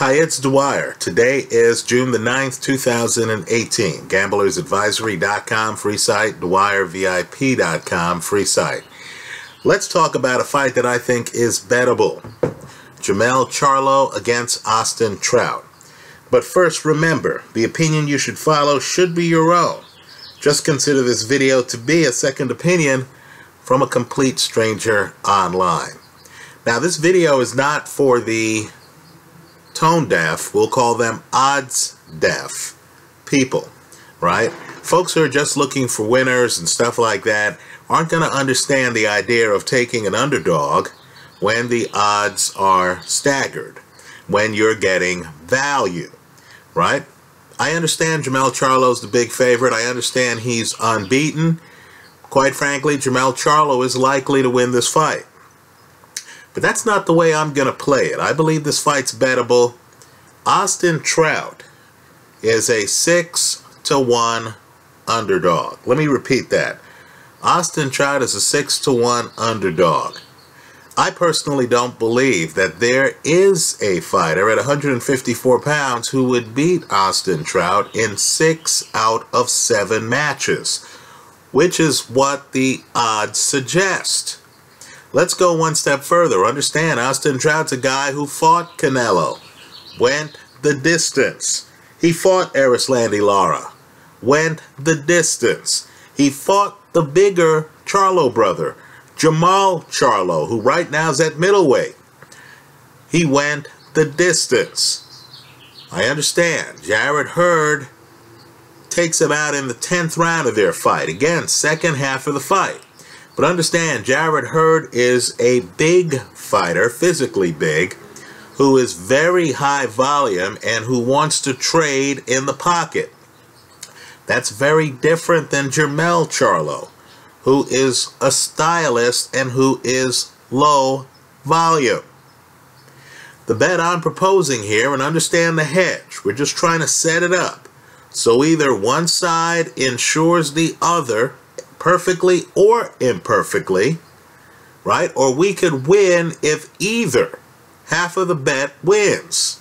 Hi, it's Dwyer. Today is June the 9th, 2018. GamblersAdvisory.com, free site, DwyerVIP.com, free site. Let's talk about a fight that I think is bettable. Jermell Charlo against Austin Trout. But first, remember, the opinion you should follow should be your own. Just consider this video to be a second opinion from a complete stranger online. Now, this video is not for the tone deaf, we'll call them odds deaf people, right? Folks who are just looking for winners and stuff like that aren't going to understand the idea of taking an underdog when the odds are staggered, when you're getting value, right? I understand Jermell Charlo's the big favorite. I understand he's unbeaten. Quite frankly, Jermell Charlo is likely to win this fight. But that's not the way I'm going to play it. I believe this fight's bettable. Austin Trout is a 6 to 1 underdog. Let me repeat that. Austin Trout is a 6 to 1 underdog. I personally don't believe that there is a fighter at 154 pounds who would beat Austin Trout in 6 out of 7 matches, which is what the odds suggest. Let's go one step further. Understand, Austin Trout's a guy who fought Canelo, went the distance. He fought Erislandy Lara, went the distance. He fought the bigger Charlo brother, Jermall Charlo, who right now is at middleweight. He went the distance. I understand. Jarrett Hurd takes him out in the 10th round of their fight. Again, second half of the fight. But understand, Jarrett Hurd is a big fighter, physically big, who is very high volume and who wants to trade in the pocket. That's very different than Jermell Charlo, who is a stylist and who is low volume. The bet I'm proposing here, and understand the hedge, we're just trying to set it up. So either one side ensures the other perfectly or imperfectly, right? Or we could win if either half of the bet wins,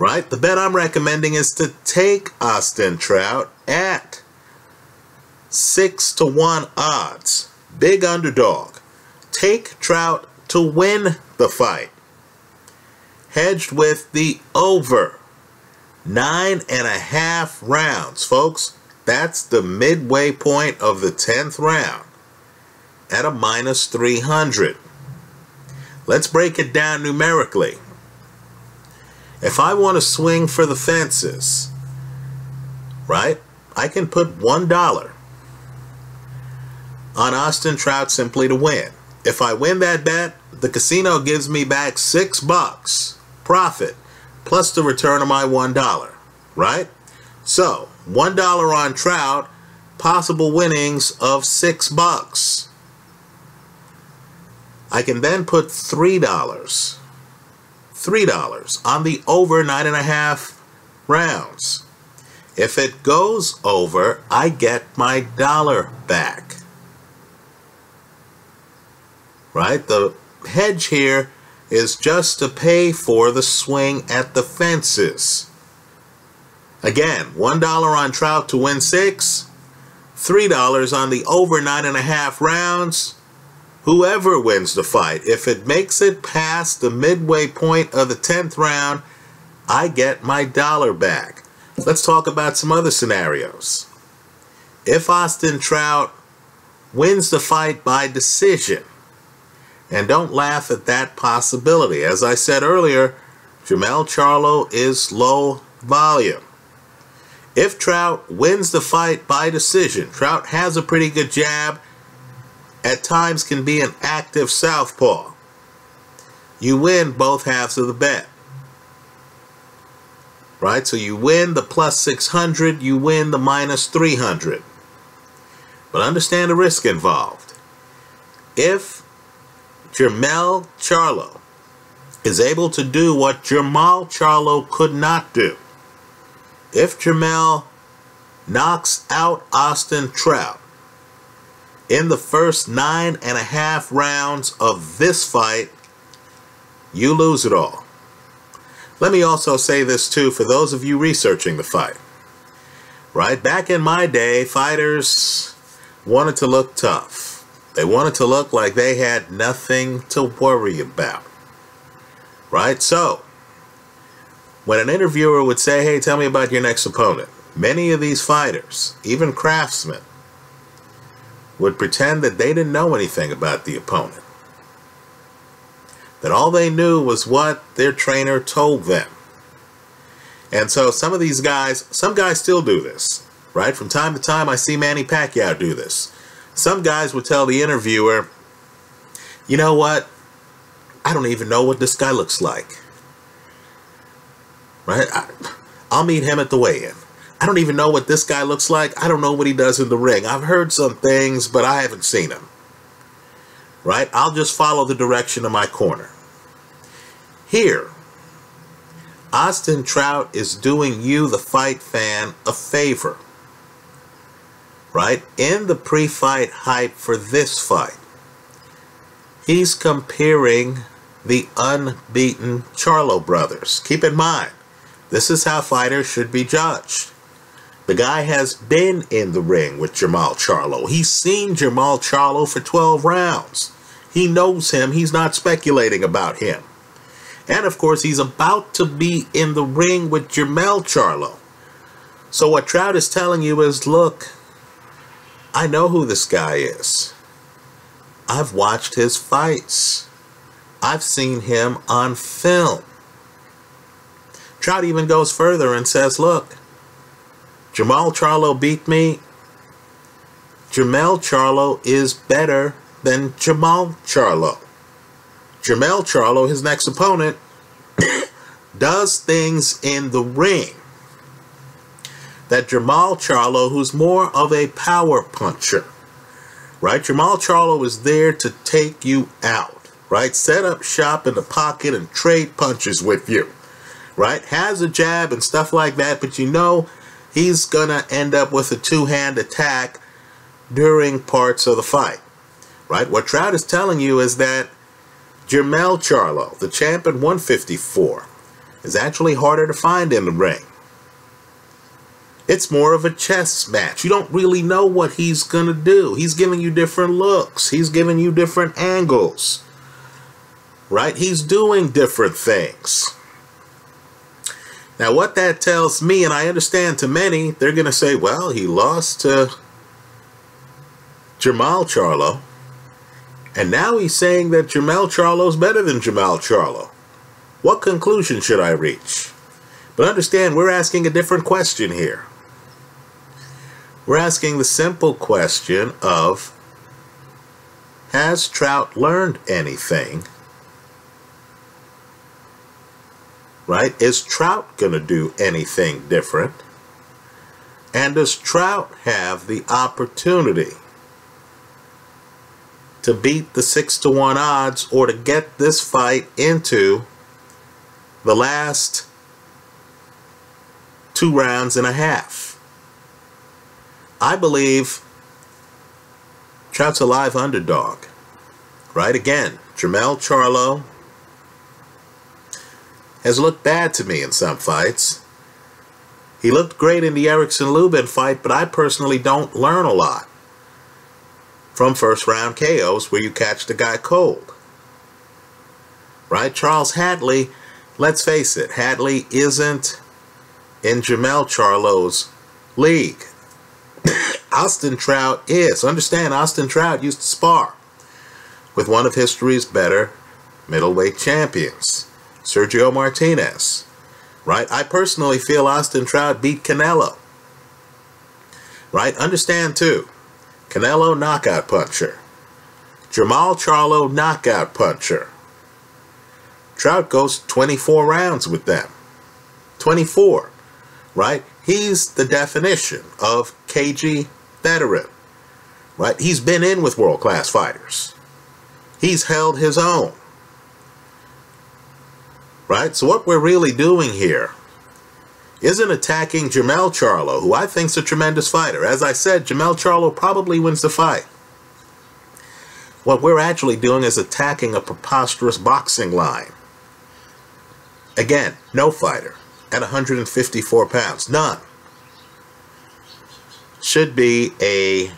right? The bet I'm recommending is to take Austin Trout at 6 to 1 odds. Big underdog. Take Trout to win the fight. Hedged with the over. Nine and a half rounds, folks. That's the midway point of the 10th round at a minus 300. Let's break it down numerically. If I want to swing for the fences, right, I can put $1 on Austin Trout simply to win. If I win that bet, the casino gives me back 6 bucks profit plus the return of my $1, right? So, $1 on Trout, possible winnings of 6 bucks. I can then put $3. $3 on the over 9.5 rounds. If it goes over, I get my dollar back. Right? The hedge here is just to pay for the swing at the fences. Again, $1 on Trout to win six, $3 on the over nine and a half rounds. Whoever wins the fight, if it makes it past the midway point of the 10th round, I get my dollar back. Let's talk about some other scenarios. If Austin Trout wins the fight by decision, and don't laugh at that possibility. As I said earlier, Jermell Charlo is low volume. If Trout wins the fight by decision, Trout has a pretty good jab, at times can be an active southpaw. You win both halves of the bet. Right? So you win the plus 600, you win the minus 300. But understand the risk involved. If Jermell Charlo is able to do what Jermall Charlo could not do, if Jermell knocks out Austin Trout in the first nine and a half rounds of this fight, you lose it all. Let me also say this too for those of you researching the fight. Right? Back in my day, fighters wanted to look tough. They wanted to look like they had nothing to worry about. Right? So, when an interviewer would say, hey, tell me about your next opponent, many of these fighters, even craftsmen, would pretend that they didn't know anything about the opponent. That all they knew was what their trainer told them. And so some of these guys, some guys still do this, right? From time to time, I see Manny Pacquiao do this. Some guys would tell the interviewer, you know what? I don't even know what this guy looks like. Right? I, I'll meet him at the weigh-in. I don't even know what this guy looks like. I don't know what he does in the ring. I've heard some things, but I haven't seen him. Right? I'll just follow the direction of my corner. Here, Austin Trout is doing you, the fight fan, a favor. Right? In the pre-fight hype for this fight, he's comparing the unbeaten Charlo brothers. Keep in mind, this is how fighters should be judged. The guy has been in the ring with Jermall Charlo. He's seen Jermall Charlo for 12 rounds. He knows him. He's not speculating about him. And of course, he's about to be in the ring with Jermell Charlo. So what Trout is telling you is, look, I know who this guy is. I've watched his fights. I've seen him on film. Trout even goes further and says, look, Jermall Charlo beat me. Jermell Charlo is better than Jermall Charlo. Jermell Charlo, his next opponent, does things in the ring that Jermall Charlo, who's more of a power puncher, right? Jermall Charlo is there to take you out, right? Set up shop in the pocket and trade punches with you, right? Has a jab and stuff like that, but you know he's going to end up with a two-hand attack during parts of the fight. Right? What Trout is telling you is that Jermell Charlo, the champ at 154, is actually harder to find in the ring. It's more of a chess match. You don't really know what he's going to do. He's giving you different looks. He's giving you different angles. Right? He's doing different things. Now, what that tells me, and I understand to many, they're going to say, well, he lost to Jermall Charlo. And now he's saying that Jermell Charlo is better than Jermall Charlo. What conclusion should I reach? But understand, we're asking a different question here. We're asking the simple question of, has Trout learned anything right? Is Trout going to do anything different? And does Trout have the opportunity to beat the 6 to 1 odds or to get this fight into the last two rounds and a half? I believe Trout's a live underdog. Right again, Jermell Charlo has looked bad to me in some fights. He looked great in the Erickson Lubin fight, but I personally don't learn a lot from first round KOs where you catch the guy cold. Right? Charles Hatley, let's face it, Hatley isn't in Jermell Charlo's league. Austin Trout is. Understand, Austin Trout used to spar with one of history's better middleweight champions. Sergio Martinez. Right? I personally feel Austin Trout beat Canelo. Right? Understand too. Canelo knockout puncher. Jermall Charlo knockout puncher. Trout goes 24 rounds with them. 24. Right? He's the definition of KG veteran. Right? He's been in with world-class fighters. He's held his own right? So what we're really doing here isn't attacking Jermell Charlo, who I think's a tremendous fighter. As I said, Jermell Charlo probably wins the fight. What we're actually doing is attacking a preposterous boxing line. Again, no fighter at 154 pounds. None. Should be a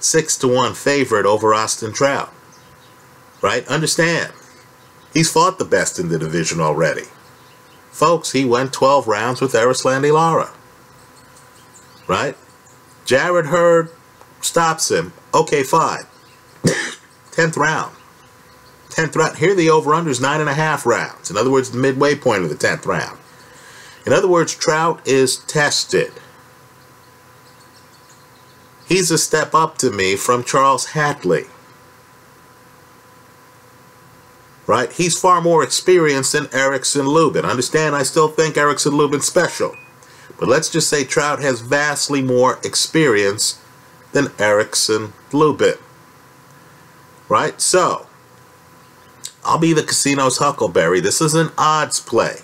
6 to 1 favorite over Austin Trout. Right? Understand. He's fought the best in the division already. Folks, he went 12 rounds with Erislandy Lara. Right? Jarrett Hurd stops him. Okay, fine. 10th round. 10th round. Here the over-under is 9.5 rounds. In other words, the midway point of the 10th round. In other words, Trout is tested. He's a step up to me from Charles Hatley. Right? He's far more experienced than Erickson Lubin. Understand, I still think Erickson Lubin's special. But let's just say Trout has vastly more experience than Erickson Lubin. Right? So, I'll be the casino's Huckleberry. This is an odds play.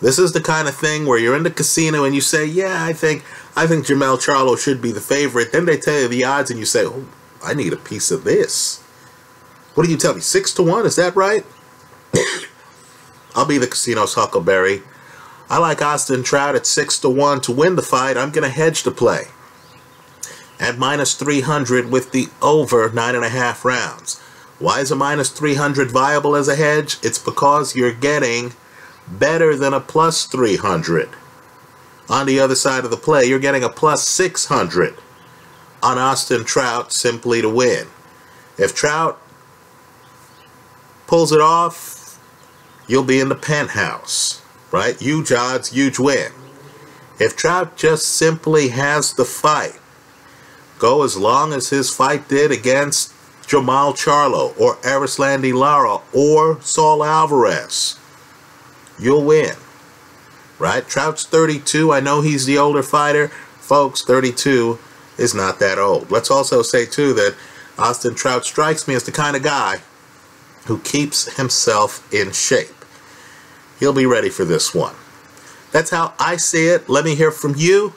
This is the kind of thing where you're in the casino and you say, yeah, I think I think Jermell Charlo should be the favorite. Then they tell you the odds and you say, oh, I need a piece of this. What do you tell me? Six to one? Is that right? I'll be the casino's Huckleberry. I like Austin Trout at six to one to win the fight. I'm going to hedge the play at minus 300 with the over nine and a half rounds. Why is a minus 300 viable as a hedge? It's because you're getting better than a plus 300. On the other side of the play, you're getting a plus 600 on Austin Trout simply to win. If Trout pulls it off, you'll be in the penthouse, right? Huge odds, huge win. If Trout just simply has the fight, go as long as his fight did against Jermall Charlo or Erislandy Lara or Saul Alvarez. You'll win. Right? Trout's 32. I know he's the older fighter. Folks, 32 is not that old. Let's also say, too, that Austin Trout strikes me as the kind of guy who keeps himself in shape. He'll be ready for this one. That's how I see it. Let me hear from you.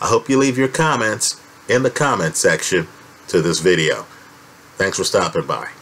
I hope you leave your comments in the comment section to this video. Thanks for stopping by.